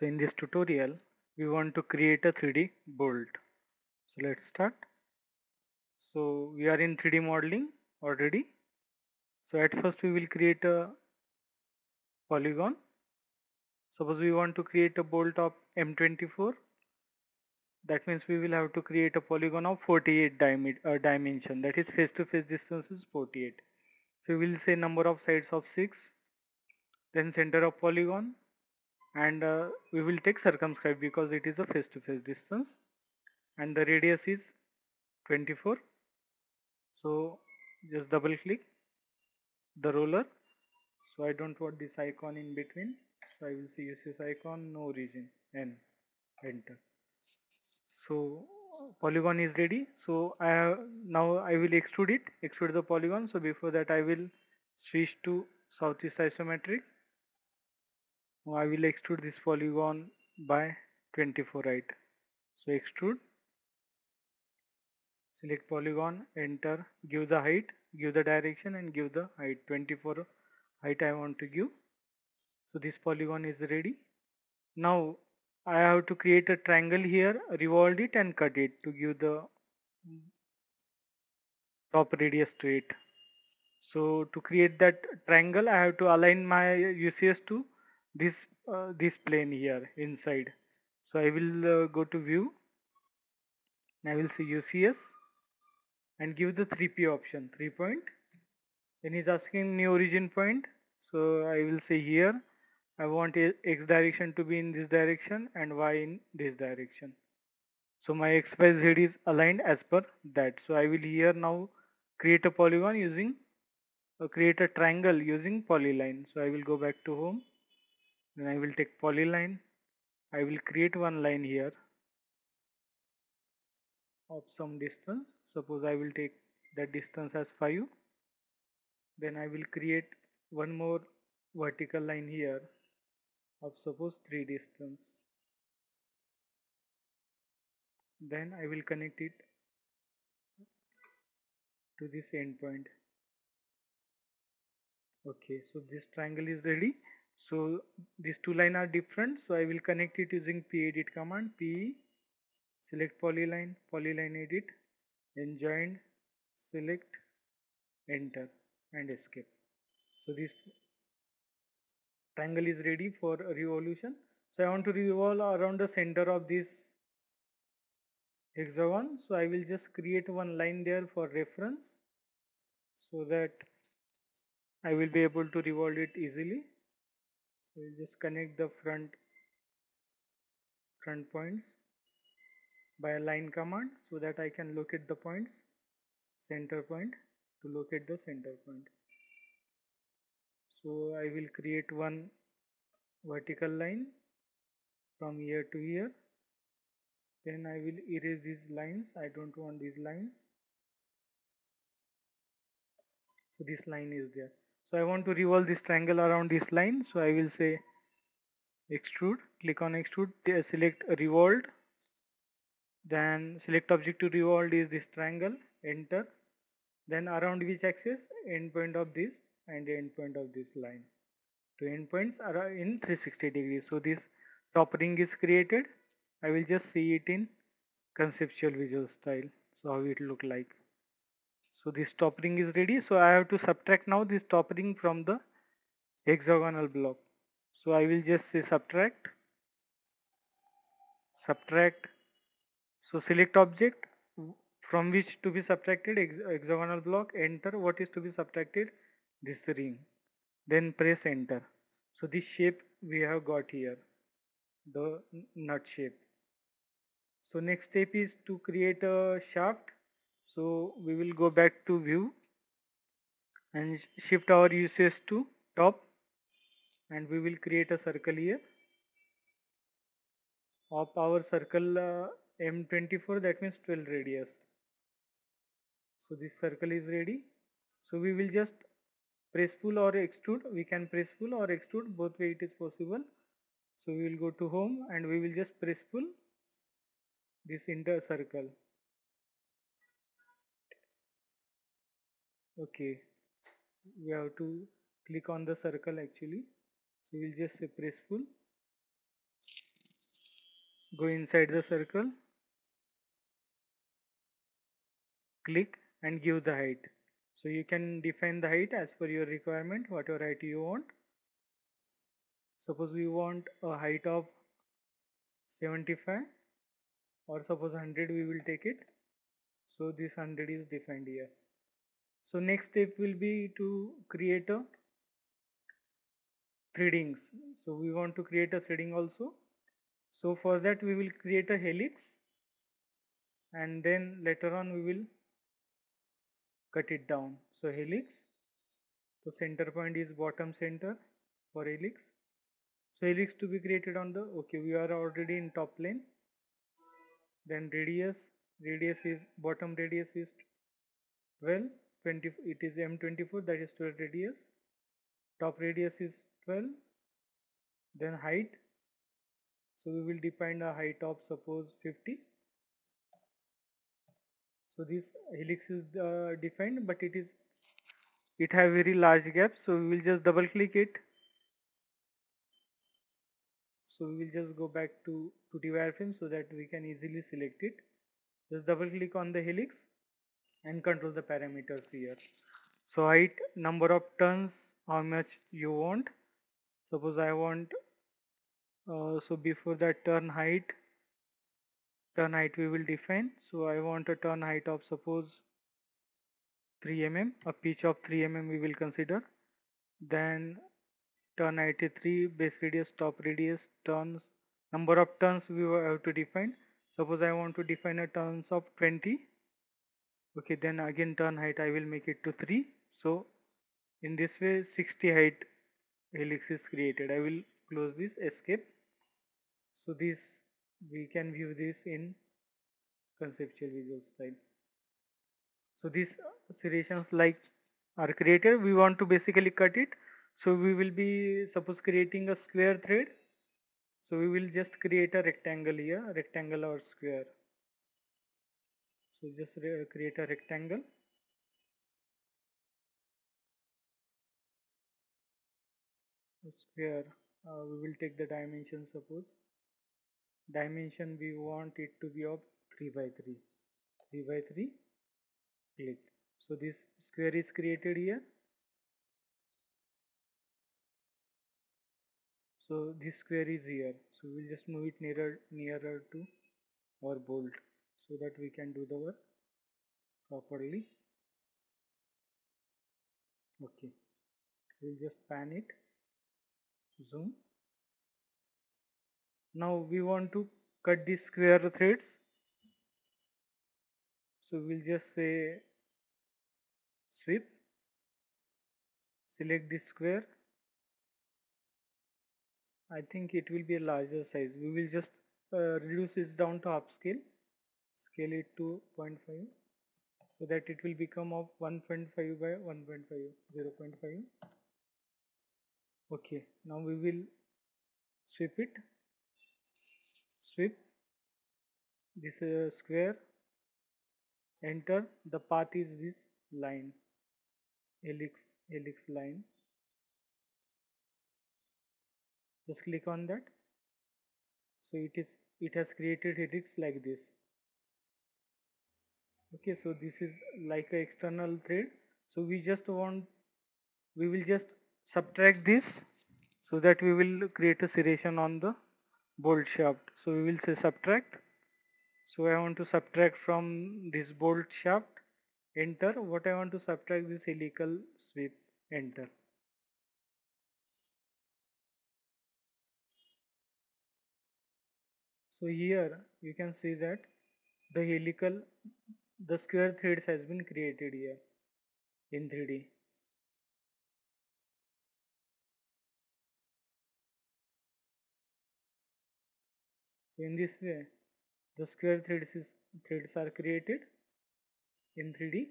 So in this tutorial, we want to create a 3D bolt. So let's start. So we are in 3D modeling already. So at first we will create a polygon. Suppose we want to create a bolt of M24. That means we will have to create a polygon of 48 dim uh, dimension. That is face to face distance is 48. So we will say number of sides of 6. Then center of polygon and uh, we will take circumscribe because it is a face to face distance and the radius is 24 so just double click the roller. So I don't want this icon in between. So I will see this icon no origin n enter. So polygon is ready. So I have now I will extrude it extrude the polygon. So before that I will switch to southeast isometric I will extrude this polygon by 24 right? So extrude. Select polygon enter give the height give the direction and give the height. 24 height I want to give. So this polygon is ready. Now I have to create a triangle here revolve it and cut it to give the top radius to it. So to create that triangle I have to align my UCS to this uh, this plane here inside. So I will uh, go to view. And I will see UCS and give the 3p option 3 point. Then he's asking new origin point. So I will say here I want x direction to be in this direction and y in this direction. So my xyz is aligned as per that. So I will here now create a polygon using uh, create a triangle using polyline. So I will go back to home then I will take polyline I will create one line here of some distance. Suppose I will take that distance as 5 then I will create one more vertical line here of suppose 3 distance. Then I will connect it to this endpoint okay so this triangle is ready so these two lines are different. So I will connect it using pedit command. P select polyline, polyline edit, then join, select, enter and escape. So this triangle is ready for revolution. So I want to revolve around the center of this hexagon. So I will just create one line there for reference so that I will be able to revolve it easily so you just connect the front front points by a line command so that I can locate the points center point to locate the center point. So I will create one vertical line from here to here. Then I will erase these lines. I don't want these lines. So this line is there so I want to revolve this triangle around this line. So I will say extrude, click on extrude, uh, select revolved. Then select object to revolve is this triangle, enter. Then around which axis? Endpoint of this and endpoint of this line. Two endpoints are uh, in 360 degrees. So this top ring is created. I will just see it in conceptual visual style. So how it look like. So this top ring is ready. So I have to subtract now this top ring from the hexagonal block. So I will just say subtract, subtract. So select object from which to be subtracted hexagonal block, enter what is to be subtracted this ring. Then press enter. So this shape we have got here, the nut shape. So next step is to create a shaft so we will go back to view and shift our UCS to top and we will create a circle here of our circle uh, M24 that means 12 radius. So this circle is ready. So we will just press pull or extrude. We can press pull or extrude both way it is possible. So we will go to home and we will just press pull this inter circle. Okay. We have to click on the circle actually. So we'll just say press pull go inside the circle. Click and give the height. So you can define the height as per your requirement whatever height you want. Suppose we want a height of 75 or suppose 100 we will take it. So this 100 is defined here so next step will be to create a threadings. So we want to create a threading also. So for that we will create a helix and then later on we will cut it down. So helix. So center point is bottom center for helix. So helix to be created on the okay we are already in top plane. Then radius radius is bottom radius is 12 20 it is m24 that is 12 radius. Top radius is 12 then height. So we will define a height of suppose 50 so this helix is uh, defined but it is it have very large gap. So we will just double click it. So we will just go back to 2d wireframe so that we can easily select it. Just double click on the helix and control the parameters here. So height number of turns how much you want. Suppose I want uh, so before that turn height turn height we will define. So I want a turn height of suppose 3 mm a pitch of 3 mm we will consider. Then turn 93 base radius top radius turns number of turns we have to define. Suppose I want to define a turns of 20 okay then again turn height I will make it to 3 so in this way 60 height helix is created. I will close this escape. So this we can view this in conceptual visual style. So these serrations like are created. We want to basically cut it. So we will be suppose creating a square thread. So we will just create a rectangle here, rectangle or square. So just create a rectangle. A Square, uh, we will take the dimension suppose. Dimension we want it to be of 3 by 3. 3 by 3, click. So this square is created here so this square is here so we'll just move it nearer nearer to our bolt so that we can do the work properly. Okay. We'll just pan it. Zoom. Now we want to cut these square threads. So we'll just say sweep. Select this square. I think it will be a larger size. We will just uh, reduce it down to upscale, scale it to 0.5 so that it will become of 1.5 by 1.5, 0 0.5. Okay, now we will sweep it, sweep. This uh, square, enter, the path is this line, helix, helix line. Just click on that. So it is it has created helix like this okay so this is like an external thread. So we just want we will just subtract this so that we will create a serration on the bolt shaft. So we will say subtract. So I want to subtract from this bolt shaft enter. What I want to subtract this helical sweep enter. So here you can see that the helical, the square threads has been created here in 3D. So in this way, the square threads, is, threads are created in 3D.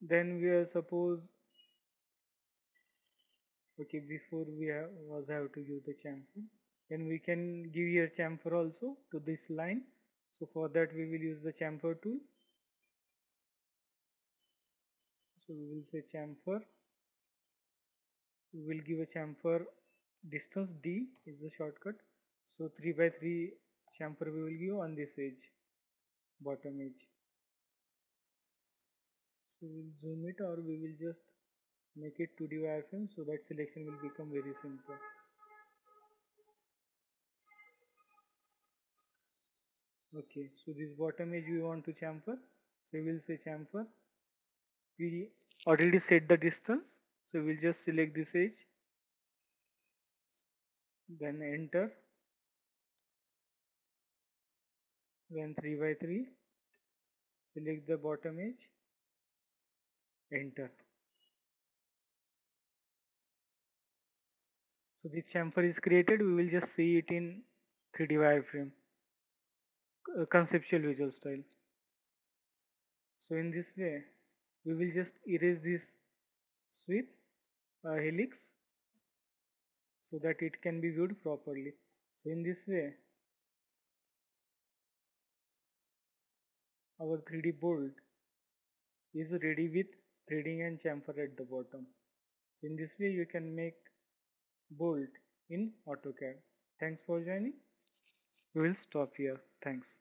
Then we are suppose, okay, before we have, was have to use the chamfer then we can give here chamfer also to this line so for that we will use the chamfer tool so we will say chamfer we will give a chamfer distance d is the shortcut So 3 by 3 chamfer we will give on this edge, bottom edge. So we will zoom it or we will just make it 2D wireframe so that selection will become very simple. Okay, so this bottom edge we want to chamfer. So we will say chamfer. We already set the distance. So we will just select this edge. Then enter then 3 by 3 select the bottom edge enter so the chamfer is created we will just see it in 3d wireframe conceptual visual style so in this way we will just erase this sweep uh, helix so that it can be viewed properly so in this way our 3D bolt is ready with threading and chamfer at the bottom. So in this way you can make bolt in AutoCAD. Thanks for joining. We will stop here. Thanks.